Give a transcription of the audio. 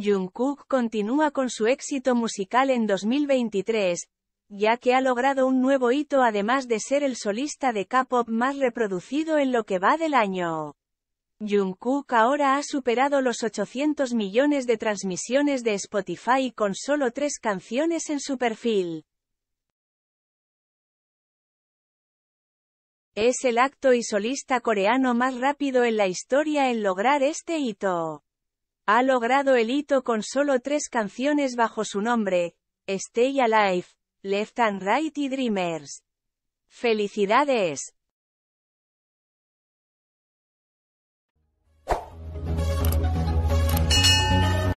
Jungkook continúa con su éxito musical en 2023, ya que ha logrado un nuevo hito además de ser el solista de K-pop más reproducido en lo que va del año. Jungkook ahora ha superado los 800 millones de transmisiones de Spotify con solo tres canciones en su perfil. Es el acto y solista coreano más rápido en la historia en lograr este hito. Ha logrado el hito con solo tres canciones bajo su nombre, Stay Alive, Left and Right y Dreamers. ¡Felicidades!